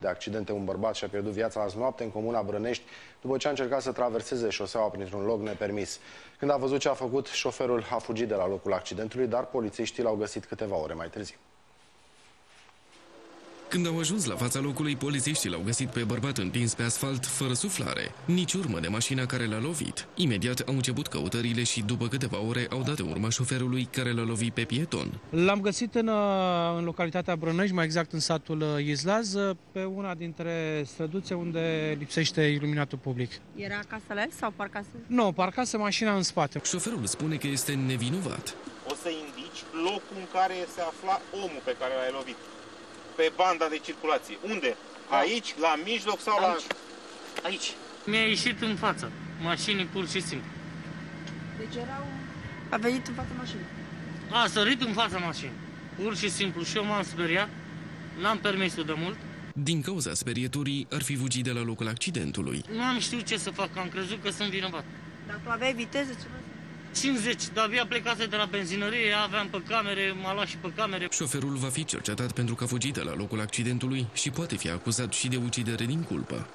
de accidente, un bărbat și-a pierdut viața azi noapte în comuna Brănești după ce a încercat să traverseze șoseaua printr-un loc nepermis. Când a văzut ce a făcut, șoferul a fugit de la locul accidentului, dar polițiștii l-au găsit câteva ore mai târziu. Când au ajuns la fața locului, polițiștii l-au găsit pe bărbat împins pe asfalt, fără suflare. Nici urmă de mașina care l-a lovit. Imediat au început căutările și după câteva ore au dat în urma șoferului care l-a lovit pe pieton. L-am găsit în, uh, în localitatea Brănăști, mai exact în satul uh, Izlaz, uh, pe una dintre străduțe unde lipsește iluminatul public. Era acasă la el sau parcase? Nu, parcase mașina în spate. Șoferul spune că este nevinovat. O să indici locul în care se afla omul pe care l-ai lovit pe banda de circulație. Unde? Aici, la mijloc sau Aici. la... Aici. Mi-a ieșit în față. Mașinii pur și simplu. Deci erau... A venit în fața mașinii. A sărit în fața mașinii. Pur și simplu. Și eu m-am speriat. N-am permis de mult. Din cauza sperieturii, ar fi fugit de la locul accidentului. Nu am știut ce să fac. Am crezut că sunt vinovat. Dar tu aveai viteză ceva? 50, dar abia plecase de la benzinărie, aveam pe camere, m-a luat și pe camere. Șoferul va fi cercetat pentru că a fugit de la locul accidentului și poate fi acuzat și de ucidere din culpă.